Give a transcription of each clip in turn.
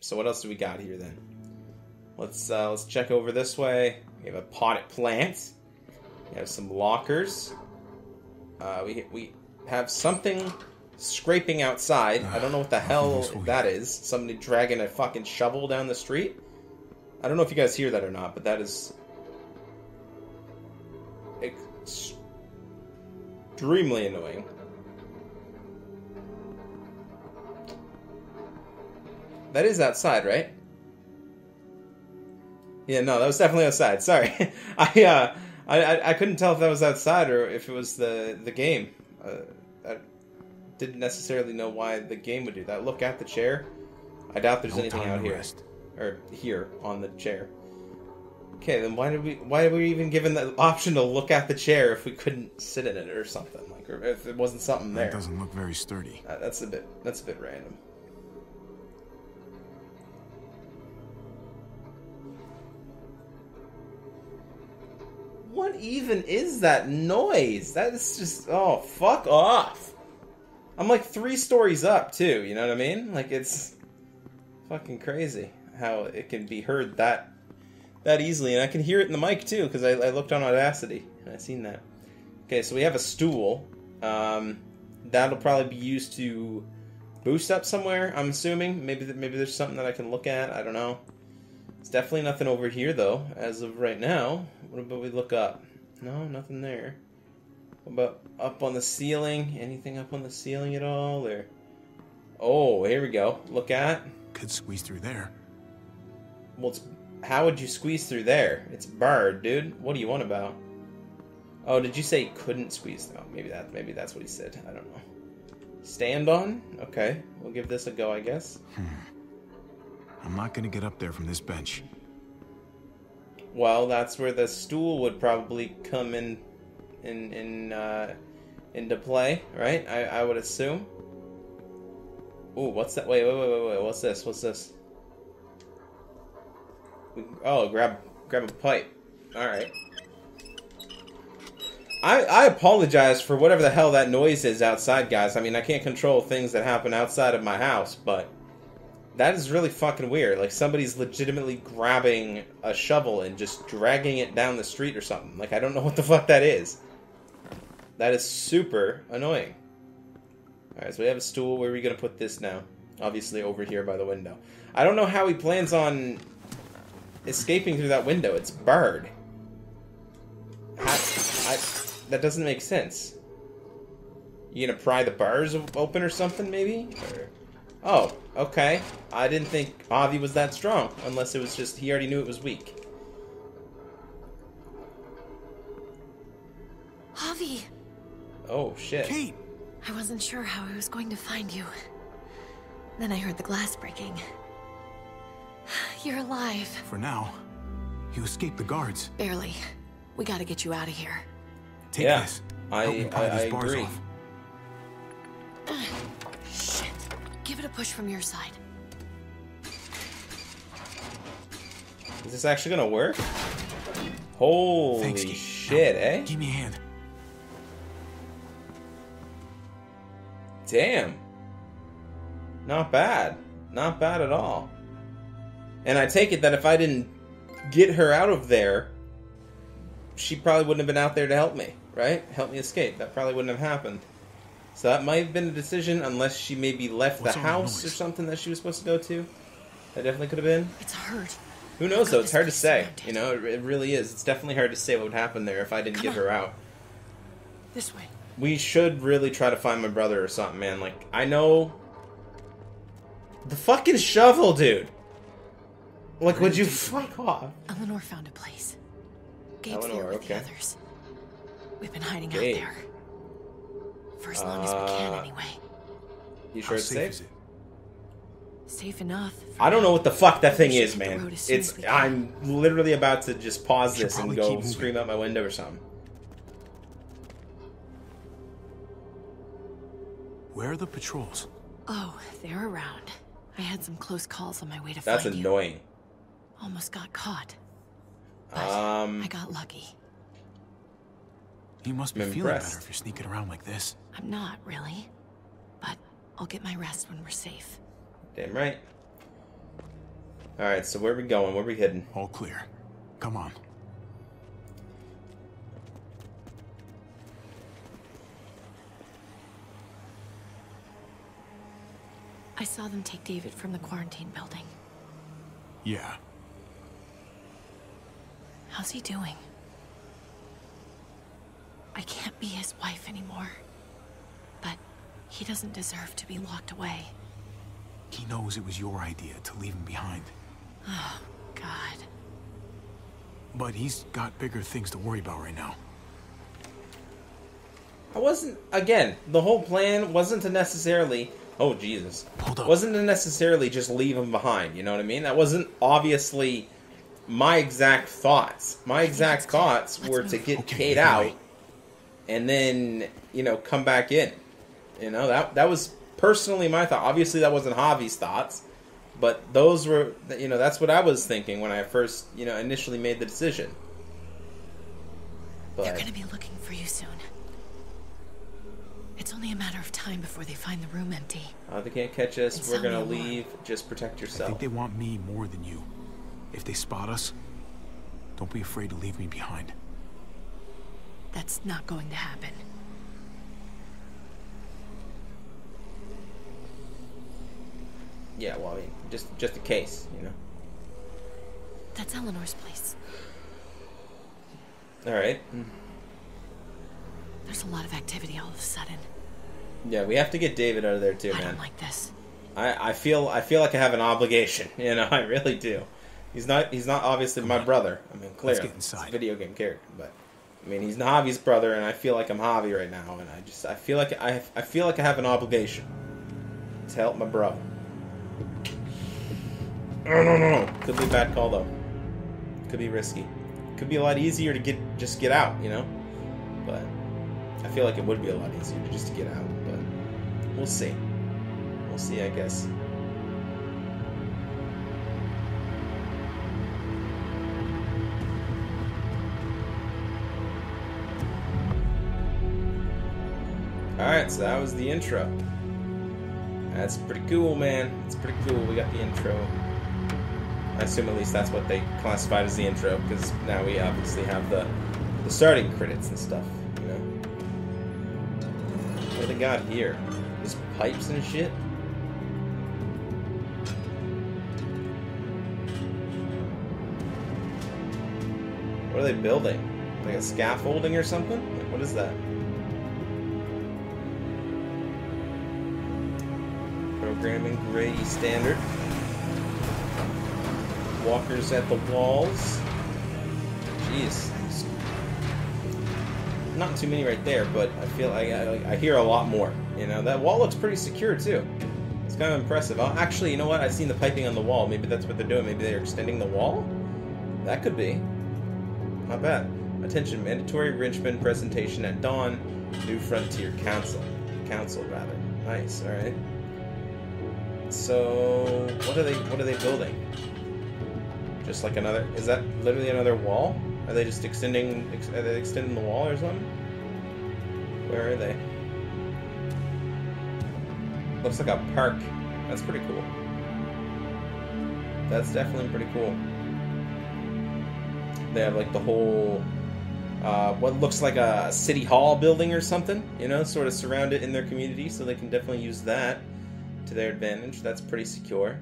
So what else do we got here then? Let's uh, let's check over this way. We have a potted plant. We have some lockers. Uh, we we have something scraping outside. I don't know what the hell that is. Somebody dragging a fucking shovel down the street. I don't know if you guys hear that or not, but that is extremely annoying. That is outside, right? Yeah, no, that was definitely outside. Sorry, I, uh, I I I couldn't tell if that was outside or if it was the the game. Uh, I didn't necessarily know why the game would do that. Look at the chair. I doubt there's No anything out here rest. or here on the chair. Okay, then why did we why were we even given the option to look at the chair if we couldn't sit in it or something like or if it wasn't something there? That doesn't look very sturdy. Uh, that's a bit that's a bit random. What even is that noise? That is just oh fuck off. I'm like three stories up too, you know what I mean? Like it's fucking crazy how it can be heard that that easily and I can hear it in the mic too because I, I looked on Audacity and I seen that. Okay, so we have a stool. Um, that'll probably be used to boost up somewhere. I'm assuming maybe maybe there's something that I can look at. I don't know. It's definitely nothing over here though, as of right now. What about we look up? No, nothing there. What about up on the ceiling? Anything up on the ceiling at all? Or oh, here we go. Look at. Could squeeze through there. Well, it's, how would you squeeze through there? It's barred, dude. What do you want about? Oh, did you say couldn't squeeze? Oh, maybe that. Maybe that's what he said. I don't know. Stand on? Okay, we'll give this a go, I guess. Hmm. I'm not gonna get up there from this bench. Well, that's where the stool would probably come in, in, in, uh, into play, right? I, I would assume. Ooh, what's that? Wait, wait, wait, wait, wait. What's this? What's this? Oh, grab, grab a pipe. All right. I, I apologize for whatever the hell that noise is outside, guys. I mean, I can't control things that happen outside of my house, but that is really fucking weird. Like somebody's legitimately grabbing a shovel and just dragging it down the street or something. Like I don't know what the fuck that is. That is super annoying. Alright, so we have a stool. Where are we gonna put this now? Obviously over here by the window. I don't know how he plans on escaping through that window. It's barred. How, I, that doesn't make sense. You gonna pry the bars open or something, maybe? Or- Oh, okay. I didn't think Javi was that strong, unless it was just he already knew it was weak. Javi! Oh shit. Kate! I wasn't sure how I was going to find you. Then I heard the glass breaking. You're alive. For now, you escaped the guards. Barely. We gotta get you out of here. Take Yeah, this. I- Help me pry I- these I bars agree. off. Give it a push from your side. Is this actually gonna work? Holy Thanks, shit, Now, eh? Give me a hand. Damn. Not bad. Not bad at all. And I take it that if I didn't get her out of there, she probably wouldn't have been out there to help me, right? Help me escape. That probably wouldn't have happened. So that might have been a decision, unless she maybe left What's the all that house or something that she was supposed to go to. That definitely could have been. It's hurt. Who knows though? It's hard to say. surrounded. You know, it, it really is. It's definitely hard to say what would happen there if I didn't Come get on. her out. This way. We should really try to find my brother or something, man. Like, I know. The fucking shovel, dude! Like, would you fuck off? Eleanor found a place. Gabe's Eleanor, there with okay. the others. We've been hiding Gabe. out there. For as long as we can, Uh, anyway. You How sure it's safe safe? it? Safe enough. I don't know what the fuck that thing is, man. road as soon It's as we can. I'm literally about to just pause this and go scream out my window or something. Where are the patrols? Oh, they're around. I had some close calls on my way to That's find you. annoying. Almost got caught. But Um, I got lucky. You must be I'm feeling impressed. better if you're sneaking around like this. I'm not, really. But I'll get my rest when we're safe. damn right. All right, so where are we going? Where are we heading? All clear. Come on. I saw them take David from the quarantine building. Yeah. How's he doing? I can't be his wife anymore. But he doesn't deserve to be locked away. He knows it was your idea to leave him behind. Oh, God. But he's got bigger things to worry about right now. I wasn't again. The whole plan wasn't to necessarily. Oh Jesus! Hold up. Wasn't to necessarily just leave him behind. You know what I mean? That wasn't obviously my exact thoughts. My exact thoughts were to get Okay, Kate out, right. And then you know come back in. You know that that was personally my thought. Obviously, that wasn't Javi's thoughts, but those were you know that's what I was thinking when I first you know initially made the decision. They're gonna be looking for you soon. It's only a matter of time before they find the room empty. uh, they can't catch us. It's We're gonna only a war. leave. Just protect yourself. I yourself. think they want me more than you. If they spot us, don't be afraid to leave me behind. That's not going to happen. Yeah, well, I mean, just just a case, you know. That's Eleanor's place. All right. Hmm. There's a lot of activity all of a sudden. Yeah, we have to get David out of there too, I man. don't like this. I, I feel I feel like I have an obligation. You know, I really do. He's not he's not obviously my brother. I mean, clearly, get it's inside. a video game character, but I mean, he's Javi's brother, and I feel like I'm Javi right now, and I just I feel like I I feel like I have an obligation to help my bro. No, no, no. Could be a bad call though. Could be risky. Could be a lot easier to get just get out, you know. But I feel like it would be a lot easier just to get out. But we'll see. We'll see, I guess. Alright, so that was the intro. That's pretty cool, man. It's pretty cool. We got the intro. I assume at least that's what they classified as the intro, because now we obviously have the the starting credits and stuff, you know. What do they got here? Just pipes and shit? What are they building? Like a scaffolding or something? What is that? Programming Grady standard. Walkers at the walls. Jeez. Not too many right there, but I feel I, I, I hear a lot more. You know, that wall looks pretty secure too. It's kind of impressive. Oh, actually, you know what? I've seen the piping on the wall. Maybe that's what they're doing. Maybe they're extending the wall? That could be. Not bad. Attention, mandatory Richmond presentation at dawn. New Frontier Council. Council, rather. Nice, alright. So, what are they, what are they building? Just like another, is that literally another wall? Are they just extending, ex, are they extending the wall or something? Where are they? Looks like a park. That's pretty cool. That's definitely pretty cool. They have like the whole, uh, what looks like a city hall building or something, you know, sort of surround it in their community, so they can definitely use that to their advantage. That's pretty secure.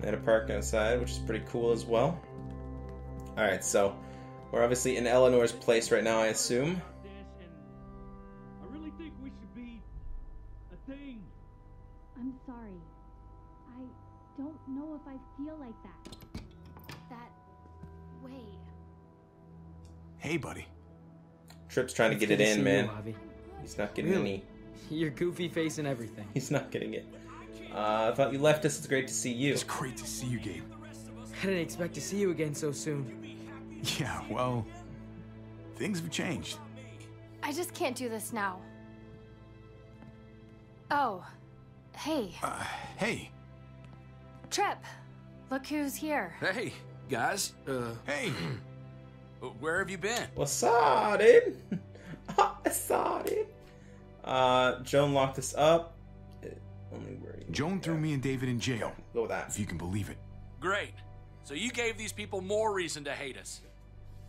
They had a park outside, which is pretty cool as well. Alright, so we're obviously in Eleanor's place right now, I assume. I really think we should be a thing. I'm sorry. I don't know if I feel like that. That way. Hey, buddy. Trip's trying to get it in, man. You, He's not getting Really? any. Your goofy face and everything. He's not getting it. Uh, I thought you left us. It's great to see you. It's great to see you, Gabe. I didn't expect to see you again so soon. Yeah, well, things have changed. I just can't do this now. Oh. Hey, Uh, hey, Trip. Look who's here. Hey, guys. Uh, hey. where have you been? What's up, dude? What's up, dude? Uh, Joan locked us up. It only worry. Joan threw me and David in jail, Go with that. if you can believe it. Great. So you gave these people more reason to hate us.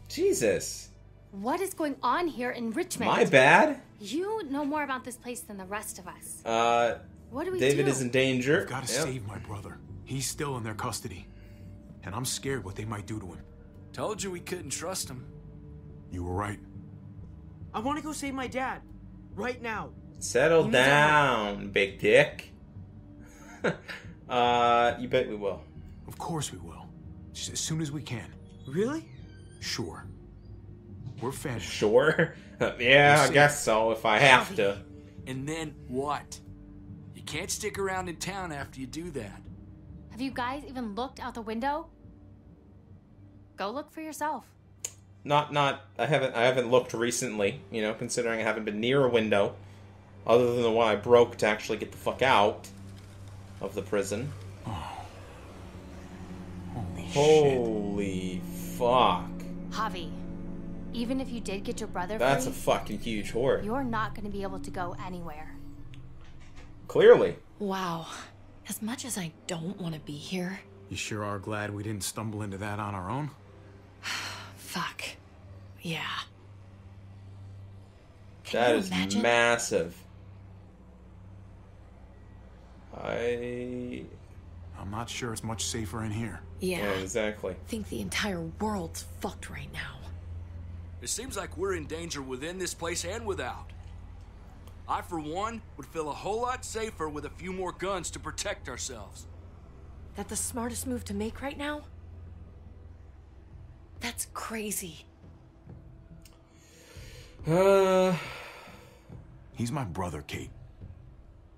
Jesus. What is going on here in Richmond? My bad. You know more about this place than the rest of us. Uh, What do we David do? is in danger. We've got to Yep. save my brother. He's still in their custody. And I'm scared what they might do to him. Told you we couldn't trust them. You were right. I want to go save my dad. Right now. Settle You to down, big dick. uh, you bet we will. Of course we will. Just as soon as we can. Really? Sure. We're family. Sure. yeah, I guess so if I have to. And then what? You can't stick around in town after you do that. Have you guys even looked out the window? Go look for yourself. Not, not. I haven't. I haven't looked recently. You know, considering I haven't been near a window, other than the one I broke to actually get the fuck out of the prison. Holy shit. Holy fuck! Javi, even if you did get your brother That's a fucking huge horde. you're not going to be able to go anywhere. Clearly. Wow. As much as I don't want to be here, You sure are glad we didn't stumble into that on our own? fuck. Yeah. Can That you is imagine? massive. I. I'm not sure it's much safer in here. yeah. Yeah, exactly. I think the entire world's fucked right now. It seems like we're in danger within this place and without. I, for one, would feel a whole lot safer with a few more guns to protect ourselves. That the smartest move to make right now? That's crazy. Uh, He's my brother, Kate.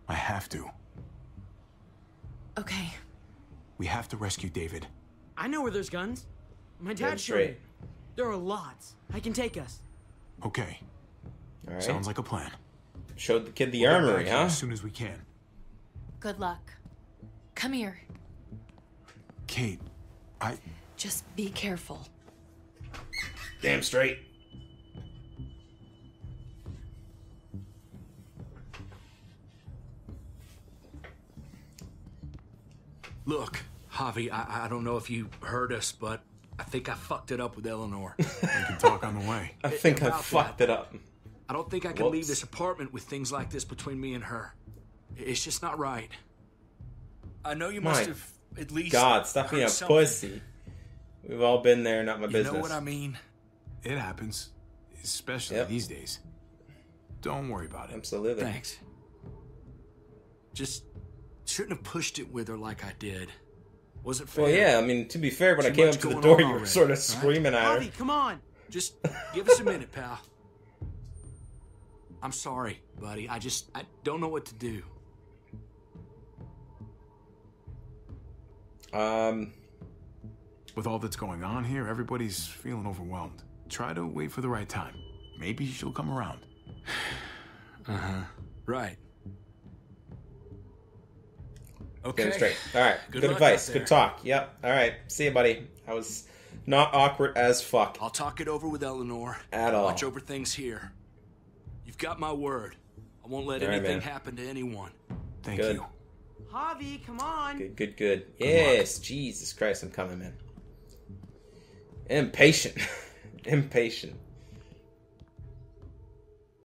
I have to. Okay. We have to rescue David. I know where there's guns. My Damn dad showed me. There are lots. I can take us. Okay. all right. Sounds like a plan. Showed the kid the We'll armory, huh? As soon as we can. Good luck. Come here. Kate, I. Just be careful. Damn straight. Look, Javi, I, I don't know if you heard us, but I think I fucked it up with Eleanor. We can talk on the way. I think I about fucked it up. I don't think I can leave this apartment with things like this between me and her. It's just not right. I know you must My have at least. God, stop being heard a something. pussy. We've all been there, not my You business. You know what I mean? It happens. Especially Yep. these days. Don't worry about it. Absolutely. Thanks. Just shouldn't have pushed it with her like I did. Was it fair. Well, yeah, I mean, to be fair, when I came up to the door, you were already, sort of right? screaming at her. Javi, come on. Just give us a minute, pal. I'm sorry, buddy. I just I don't know what to do. Um, With all that's going on here, everybody's feeling overwhelmed. Try to wait for the right time. Maybe she'll come around. Uh huh. Right. Get Okay. it straight. All right. Good Good, advice. Good talk. Yep. All right. See you, buddy. I was not awkward as fuck I'll talk it over with Eleanor. at all. Watch over things here. You've got my word. I won't let All right, anything man. happen to anyone. Thank Good. you. Javi, come on. Good, good, good. Yes, Jesus Christ, I'm coming, man. Impatient. Impatient.